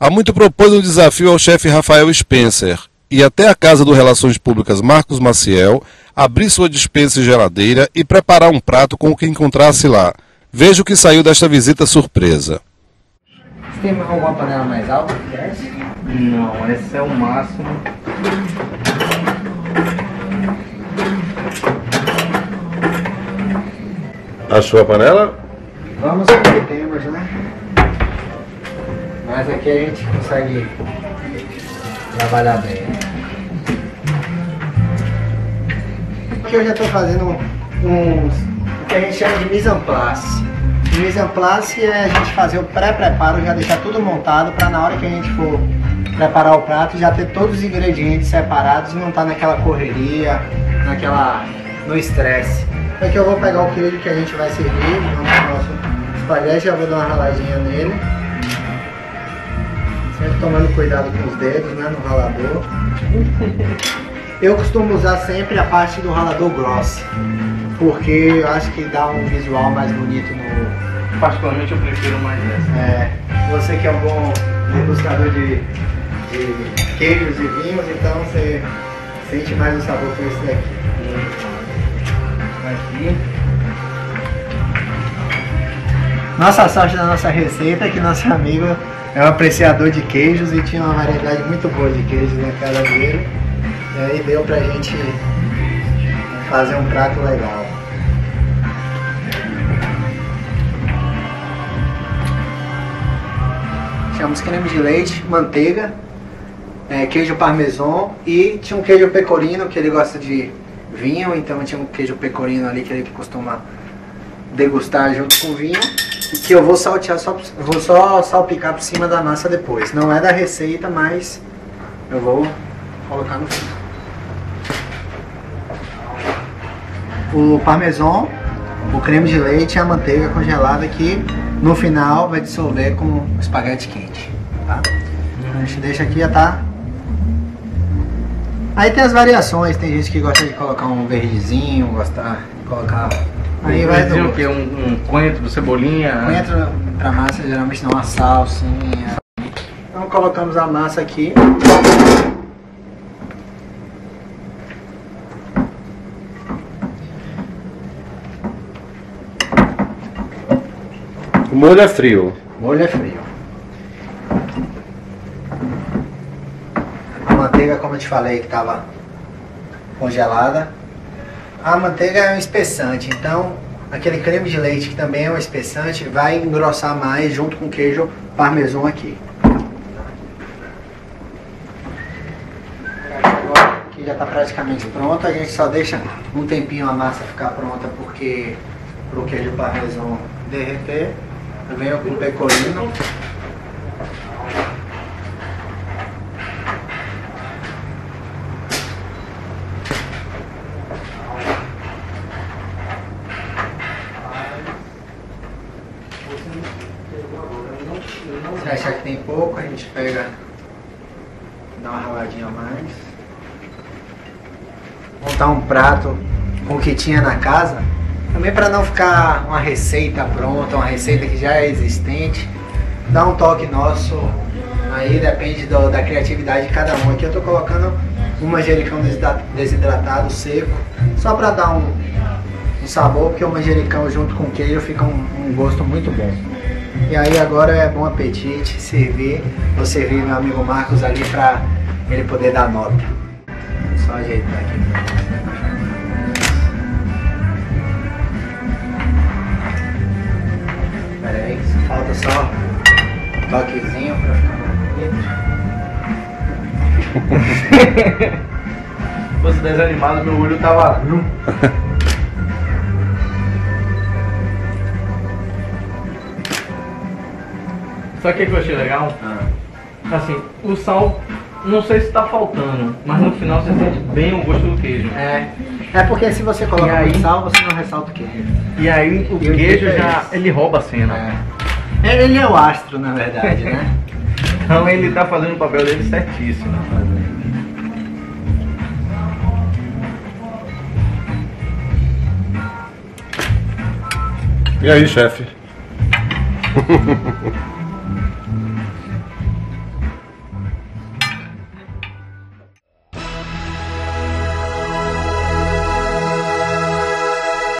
Há muito propôs um desafio ao chefe Rafael Spencer e até a casa do Relações Públicas Marcos Maciel abrir sua dispensa e geladeira e preparar um prato com o que encontrasse lá. Veja o que saiu desta visita surpresa. Você tem alguma panela mais alta que essa? Não, esse é o máximo. Achou a panela? Vamos com o que temos, né? Mas aqui a gente consegue trabalhar bem. Aqui eu já estou fazendo uns, o que a gente chama de mise en place. Mise en place é a gente fazer o pré-preparo, já deixar tudo montado para na hora que a gente for preparar o prato já ter todos os ingredientes separados e não estar tá naquela correria, naquela no estresse. Aqui eu vou pegar o queijo que a gente vai servir, no nosso espaguete, já vou dar uma raladinha nele. Sempre tomando cuidado com os dedos, né, no ralador. Eu costumo usar sempre a parte do ralador grosso, porque eu acho que dá um visual mais bonito no... Particularmente eu prefiro mais essa. É, você que é um bom degustador de, de queijos e vinhos, então você sente mais o sabor com esse daqui. Aqui. Nossa sorte da nossa receita é que nosso amigo é um apreciador de queijos e tinha uma variedade muito boa de queijos na casa dele. E aí deu pra gente fazer um prato legal. Tínhamos creme de leite, manteiga, é, queijo parmesão e tinha um queijo pecorino que ele gosta de vinho, então tinha um queijo pecorino ali que ele costuma degustar junto com vinho que eu vou saltear só vou só salpicar por cima da massa depois. Não é da receita, mas eu vou colocar no fim. O parmesão, o creme de leite e a manteiga congelada que no final vai dissolver com espaguete quente, tá? A gente deixa aqui já tá Aí tem as variações, tem gente que gosta de colocar um verdezinho, gosta de colocar Aí vai do... o quê? Um, um coentro, cebolinha? Coentro pra massa geralmente dá uma salsinha. Então colocamos a massa aqui. O molho é frio. O molho é frio. A manteiga, como eu te falei, que estava congelada, a manteiga é um espessante, então aquele creme de leite que também é um espessante vai engrossar mais junto com o queijo parmesão aqui. Agora que já está praticamente pronto, a gente só deixa um tempinho a massa ficar pronta porque para o queijo parmesão derreter. Com o pecorino. Se achar que tem pouco, a gente pega, dá uma raladinha a mais. Montar um prato com o que tinha na casa, também para não ficar uma receita pronta, uma receita que já é existente. Dá um toque nosso, aí depende do, da criatividade de cada um. Aqui eu estou colocando um manjericão desidratado, seco, só para dar um, um, sabor, porque o manjericão junto com queijo fica um, um gosto muito bom. E aí agora é bom apetite, servir. Vou servir meu amigo Marcos ali para ele poder dar nota. Só ajeitar aqui. Pera aí, falta só um toquezinho para ficar bonito. Se fosse desanimado, meu olho tava... Sabe o que, que eu achei legal? Ah. Assim, o sal, não sei se tá faltando, mas no final você sente bem o gosto do queijo. É. É porque se você coloca aí, sal, você não ressalta o queijo. E aí o e queijo é já, ele rouba a cena. É. Ele é o astro, na verdade, né? então ele tá fazendo o papel dele certíssimo. E aí, chefe?